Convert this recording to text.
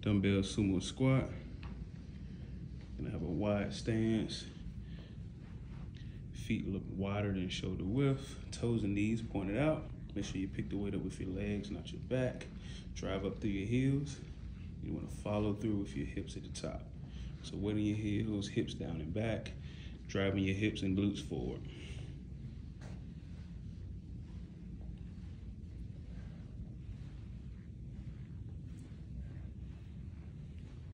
dumbbell sumo squat. Gonna have a wide stance. Feet look wider than shoulder width. Toes and knees pointed out. Make sure you pick the weight up with your legs, not your back. Drive up through your heels. You wanna follow through with your hips at the top. So weight in your heels, hips down and back. Driving your hips and glutes forward.